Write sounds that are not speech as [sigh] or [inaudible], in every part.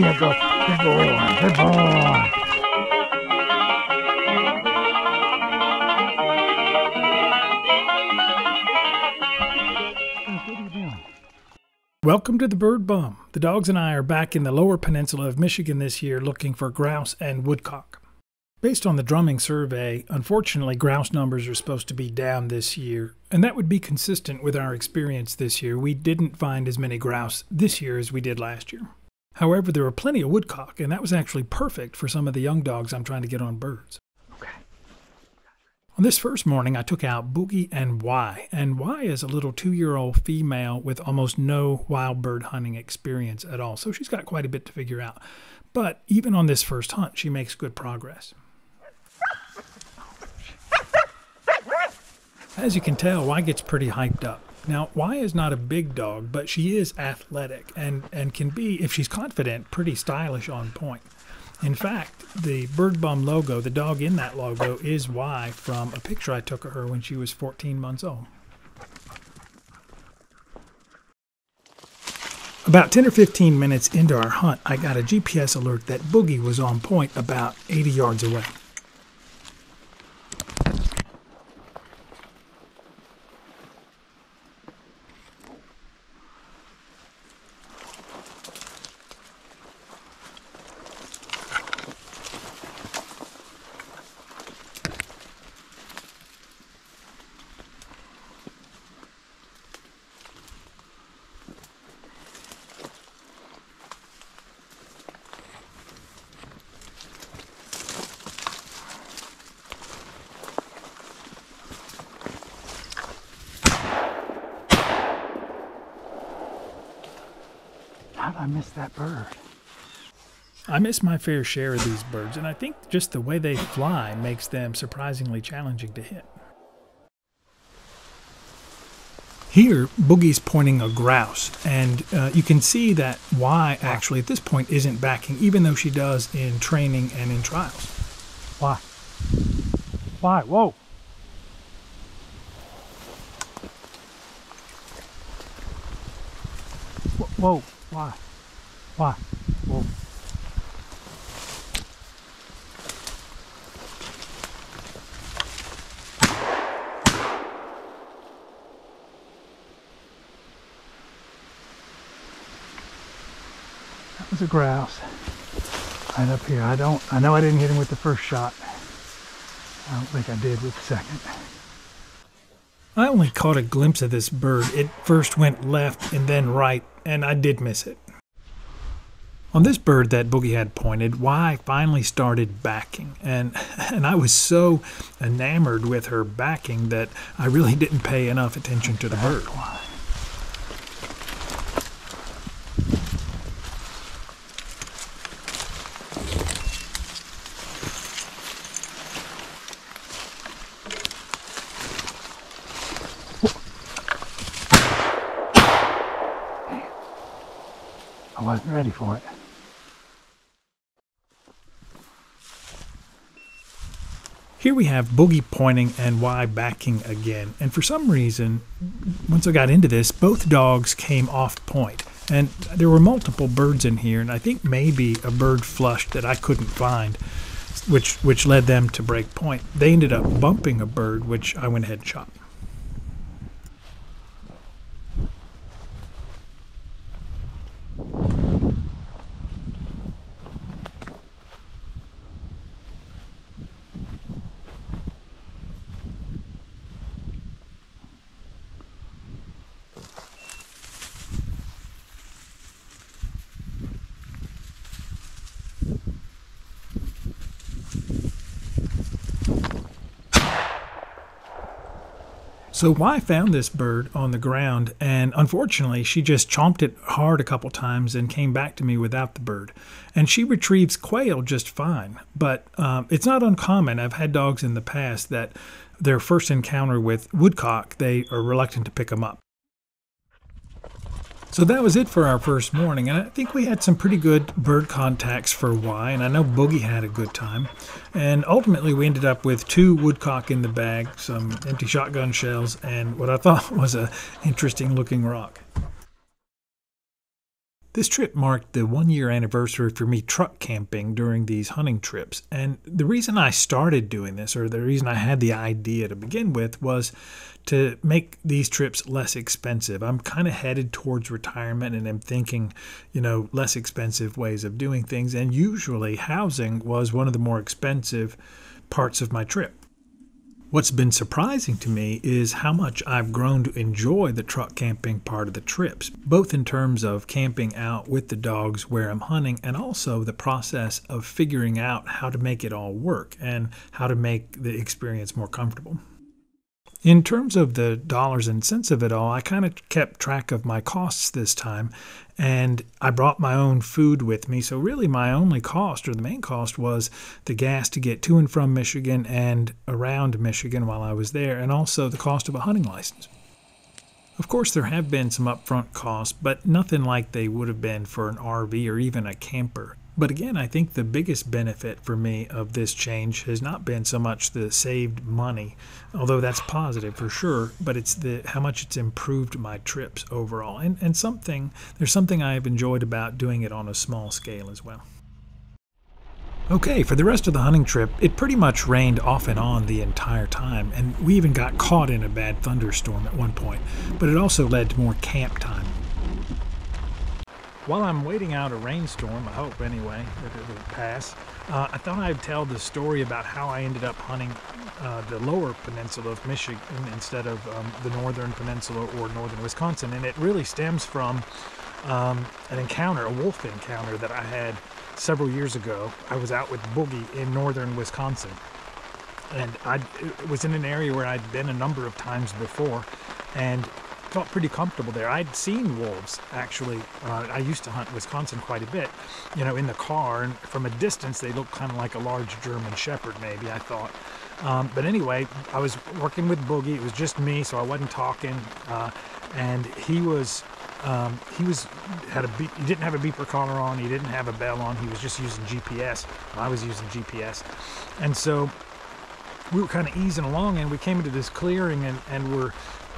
go. Good boy. Good boy. Welcome to the Bird Bum. The dogs and I are back in the lower peninsula of Michigan this year looking for grouse and woodcock. Based on the drumming survey, unfortunately, grouse numbers are supposed to be down this year, and that would be consistent with our experience this year. We didn't find as many grouse this year as we did last year. However, there were plenty of woodcock, and that was actually perfect for some of the young dogs I'm trying to get on birds. On this first morning, I took out Boogie and Y, and Y is a little two year old female with almost no wild bird hunting experience at all, so she's got quite a bit to figure out. But even on this first hunt, she makes good progress. As you can tell, Y gets pretty hyped up. Now, Y is not a big dog, but she is athletic and, and can be, if she's confident, pretty stylish on point. In fact, the Bird Bum logo, the dog in that logo, is Y from a picture I took of her when she was 14 months old. About 10 or 15 minutes into our hunt, I got a GPS alert that Boogie was on point about 80 yards away. I miss that bird? I miss my fair share of these birds, and I think just the way they fly makes them surprisingly challenging to hit. Here, Boogie's pointing a grouse, and uh, you can see that Y actually at this point isn't backing, even though she does in training and in trials. Why? Why? Whoa. Wh- Whoa. Why? That was a grouse. Right up here. I don't, I know I didn't hit him with the first shot. I don't think I did with the second. I only caught a glimpse of this bird. It first went left and then right, and I did miss it. On this bird that Boogie had pointed, Y finally started backing, and [laughs] and I was so enamored with her backing that I really didn't pay enough attention to the bird. I wasn't ready for it. Here we have Boogie pointing and Y backing again, and for some reason, once I got into this, both dogs came off point. And there were multiple birds in here, and I think maybe a bird flushed that I couldn't find, which which led them to break point. They ended up bumping a bird, which I went ahead and shot. So Y found this bird on the ground, and unfortunately, she just chomped it hard a couple times and came back to me without the bird. And she retrieves quail just fine, but um, it's not uncommon. I've had dogs in the past that their first encounter with woodcock, they are reluctant to pick them up. So that was it for our first morning, and I think we had some pretty good bird contacts for Y, and I know Boogie had a good time. And ultimately, we ended up with two woodcock in the bag, some empty shotgun shells, and what I [laughs] thought was a interesting looking rock. This trip marked the one year anniversary for me truck camping during these hunting trips. And the reason I started doing this, or the reason I had the idea to begin with, was to make these trips less expensive. I'm kind of headed towards retirement and I'm thinking, you know, less expensive ways of doing things. And usually housing was one of the more expensive parts of my trip. What's been surprising to me is how much I've grown to enjoy the truck camping part of the trips, both in terms of camping out with the dogs where I'm hunting and also the process of figuring out how to make it all work and how to make the experience more comfortable. In terms of the dollars and cents of it all, I kind of kept track of my costs this time, and I brought my own food with me. So, really, my only cost, or the main cost, was the gas to get to and from Michigan and around Michigan while I was there, and also the cost of a hunting license. Of course, there have been some upfront costs, but nothing like they would have been for an RV or even a camper. But again, I think the biggest benefit for me of this change has not been so much the saved money, although that's positive for sure, but it's the how much it's improved my trips overall. And and something there's something I have enjoyed about doing it on a small scale as well. Okay, for the rest of the hunting trip, it pretty much rained off and on the entire time, and we even got caught in a bad thunderstorm at one point, but it also led to more camp time. While I'm waiting out a rainstorm, I hope anyway, that it will pass, uh, I thought I'd tell the story about how I ended up hunting uh, the lower peninsula of Michigan instead of um, the northern peninsula or northern Wisconsin. And it really stems from um, an encounter, a wolf encounter that I had several years ago. I was out with Boogie in northern Wisconsin. And I was in an area where I'd been a number of times before. And felt pretty comfortable there. I'd seen wolves actually. Uh, I used to hunt Wisconsin quite a bit, you know, in the car, and from a distance they looked kind of like a large German Shepherd, maybe I thought. Um, but anyway, I was working with Boogie. It was just me, so I wasn't talking, uh, and he was. Um, he was had a he didn't have a beeper collar on. He didn't have a bell on. He was just using GPS. I was using GPS, and so we were kind of easing along, and we came into this clearing, and and we're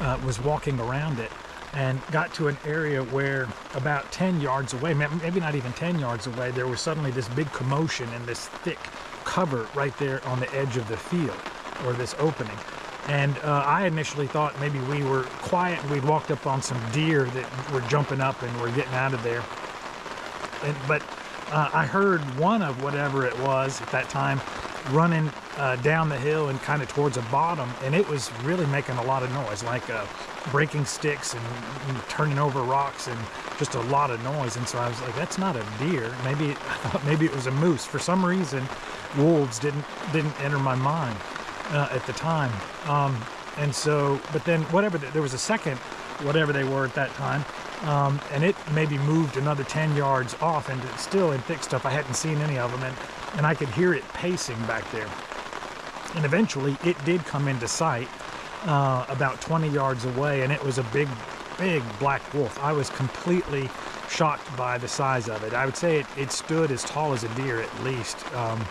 uh, was walking around it and got to an area where about 10 yards away, maybe not even 10 yards away, there was suddenly this big commotion and this thick cover right there on the edge of the field or this opening. And uh, I initially thought maybe we were quiet and we'd walked up on some deer that were jumping up and were getting out of there. And, but uh, I heard one of whatever it was at that time running uh, down the hill and kind of towards a bottom, and it was really making a lot of noise, like uh, breaking sticks and, and, turning over rocks and just a lot of noise. And so I was like, "That's not a deer. Maybe [laughs] maybe it was a moose." For some reason, wolves didn't didn't enter my mind uh, at the time. Um, and so, but then whatever, there was a second, whatever they were at that time, um, and it maybe moved another 10 yards off and it's still in thick stuff. I hadn't seen any of them and, and I could hear it pacing back there. And eventually it did come into sight uh, about 20 yards away and it was a big, big black wolf. I was completely shocked by the size of it. I would say it, it stood as tall as a deer at least. Um,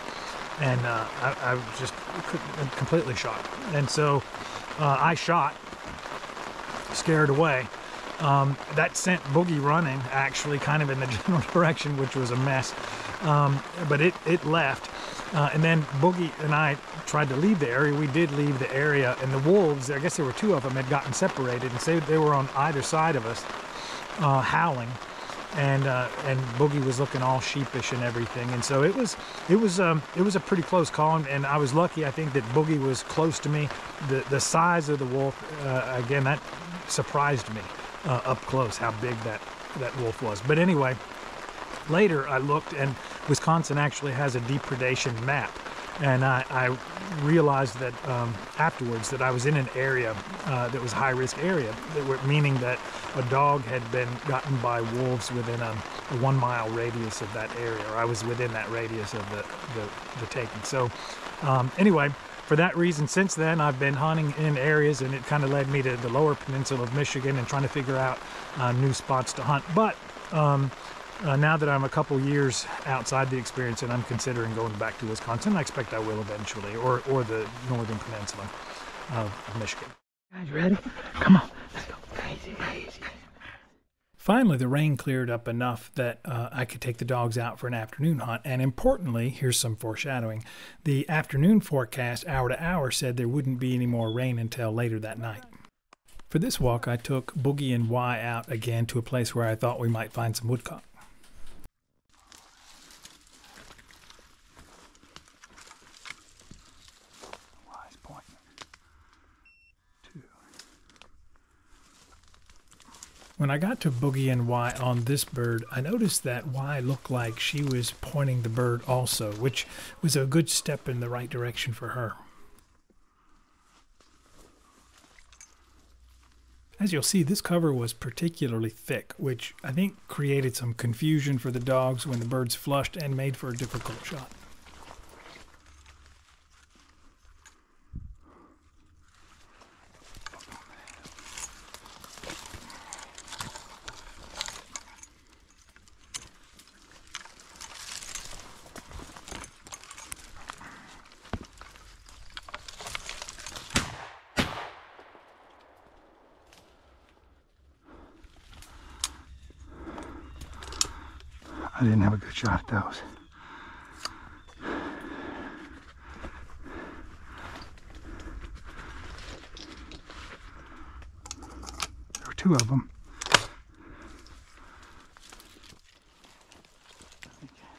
and uh, I, I, was just completely shocked. And so uh, I shot, scared away. Um, that sent Boogie running actually kind of in the [laughs] general direction, which was a mess. Um, but it, it left. Uh, and then Boogie and I tried to leave the area. We did leave the area, and the wolves, I guess there were two of them, had gotten separated, and so they were on either side of us, uh, howling. And uh, and Boogie was looking all sheepish and everything, and so it was it was um, it was a pretty close call, and I was lucky. I think that Boogie was close to me. The the size of the wolf, uh, again, that surprised me uh, up close how big that, that wolf was. But anyway, later I looked and Wisconsin actually has a depredation map. And I, I realized that um, afterwards that I was in an area uh, that was high risk area, that were, meaning that a dog had been gotten by wolves within a, a, one mile radius of that area, or I was within that radius of the, the, the taking. So um, anyway, for that reason, since then, I've been hunting in areas and it kind of led me to the lower peninsula of Michigan and trying to figure out uh, new spots to hunt. But um, uh, now that I'm a couple years outside the experience and I'm considering going back to Wisconsin, I expect I will eventually, or, or the northern peninsula of, Michigan. Guys, ready? Come on, let's go. Easy, easy. Finally, the rain cleared up enough that uh, I could take the dogs out for an afternoon hunt. And importantly, here's some foreshadowing the afternoon forecast, hour to hour, said there wouldn't be any more rain until later that night. For this walk, I took Boogie and Y out again to a place where I thought we might find some woodcock. When I got to Boogie and Y on this bird, I noticed that Y looked like she was pointing the bird also, which was a good step in the right direction for her. As you'll see, this cover was particularly thick, which I think created some confusion for the dogs when the birds flushed and made for a difficult shot. I didn't have a good shot at those. There were two of them.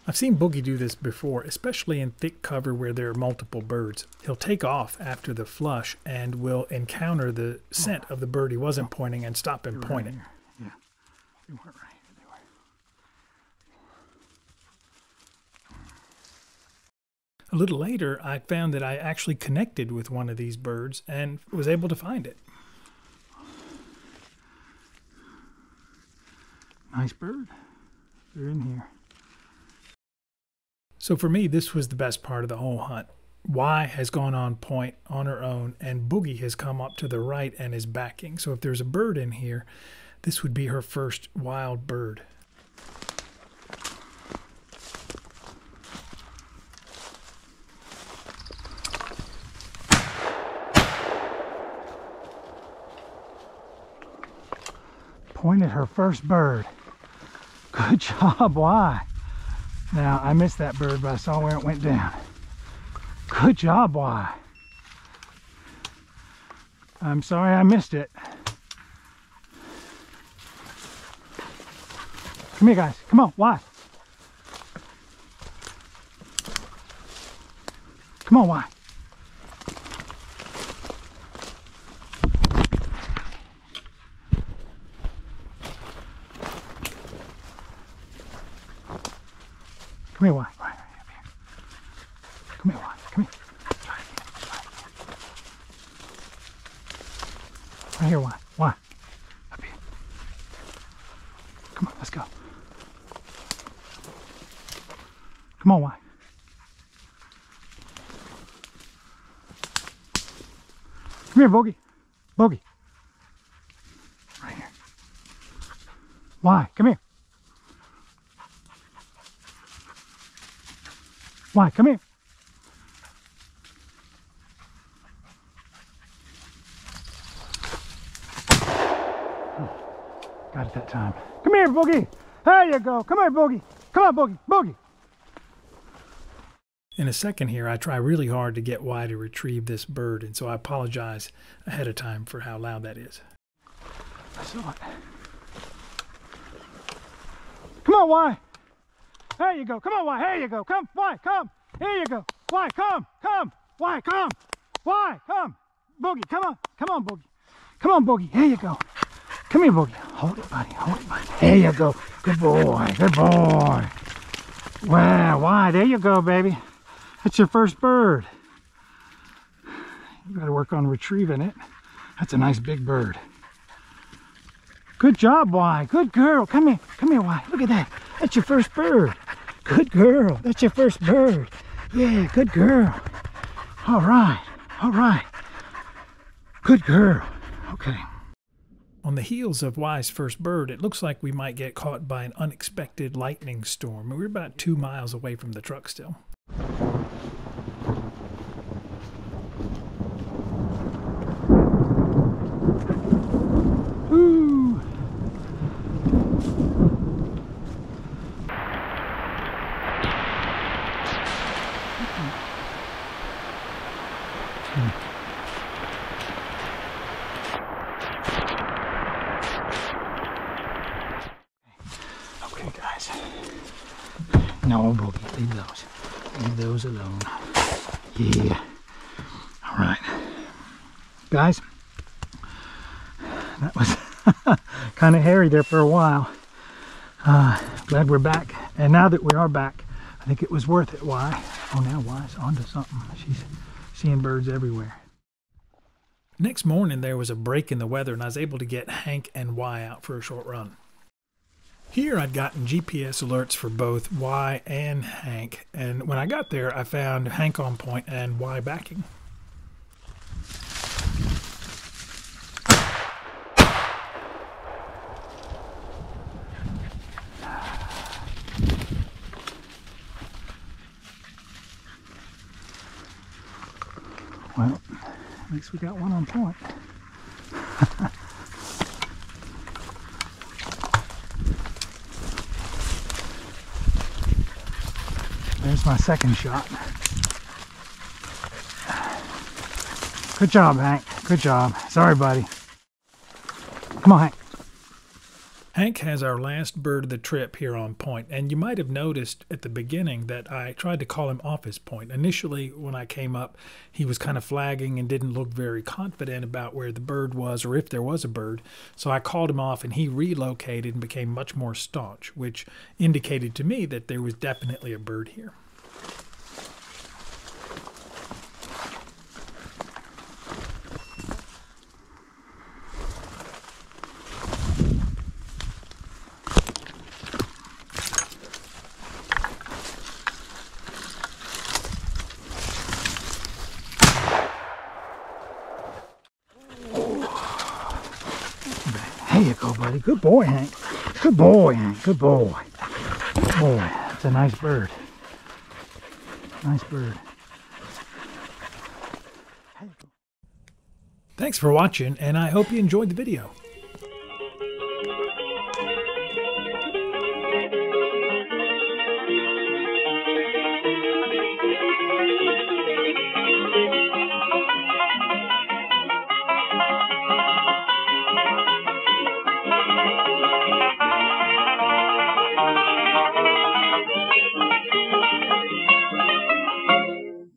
I've seen Boogie do this before, especially in thick cover where there are multiple birds. He'll take off after the flush and will encounter the scent of the bird he wasn't pointing and stop him pointing. Yeah. They weren't right. They were. A little later, I found that I actually connected with one of these birds and was able to find it. Nice bird. They're in here. So for me, this was the best part of the whole hunt. Y has gone on point on her own, and Boogie has come up to the right and is backing. So if there's a bird in here, this would be her first wild bird. Pointed her first bird. Good [laughs] job, Y? Now, I missed that bird, but I saw where it went down. Good job, Y? I'm sorry I missed it. Come here, guys. Come on, Y? Come on, Y? Come here, Y? Come here, Y? Come here. Try it. Right here, Y? Y? Up here. Come on, let's go. Come on, Y? Come here, Bogey. Bogey. Right here. Y? Come here. Y? Come here. Got it that time. Come here, Boogie. There you go. Come here, Boogie. Come on, Boogie. Boogie. In a second here, I try really hard to get Y to retrieve this bird, and so I apologize ahead of time for how loud that is. I saw it. Come on, Y. There you go. Come on, Y. Here you go. Come, Y. Come. Here you go. Y. Come. Come. Y. Come. Y. Come. Boogie. Come on. Come on, Boogie. Come on, Boogie. Here you go. Come here, Boogie. Hold it, buddy. Hold it, buddy. There you go. Good boy. Good boy. Wow. Y. There you go, baby. That's your first bird. You got to work on retrieving it. That's a nice big bird. Good job, Y. Good girl. Come here. Come here, Y. Look at that. That's your first bird. Good girl. That's your first bird. Yeah, good girl. All right. All right. Good girl. Okay. On the heels of Y's first bird, it looks like we might get caught by an unexpected lightning storm. We're about two miles away from the truck still. Woo. No, Boogie, leave those. Leave those alone. Yeah. All right. Guys, that was [laughs] kind of hairy there for a while. Uh, glad we're back. And now that we are back, I think it was worth it. Why? Oh, now Y's onto something. She's seeing birds everywhere. Next morning, there was a break in the weather, and I was able to get Hank and Y out for a short run. Here, I'd gotten GPS alerts for both Y and Hank, and when I got there, I found Hank on point and Y backing. Well, at least we got one on point. There's my second shot. Good job, Hank. Good job. Sorry, buddy. Come on, Hank. Hank has our last bird of the trip here on point, and you might have noticed at the beginning that I tried to call him off his point. Initially, when I came up, he was kind of flagging and didn't look very confident about where the bird was or if there was a bird. So I called him off, and he relocated and became much more staunch, which indicated to me that there was definitely a bird here. There you go, buddy. Good boy, Hank. Good boy, Hank. Good boy. Boy, that's a nice bird. Nice bird. Thanks for watching, and I hope you enjoyed the video.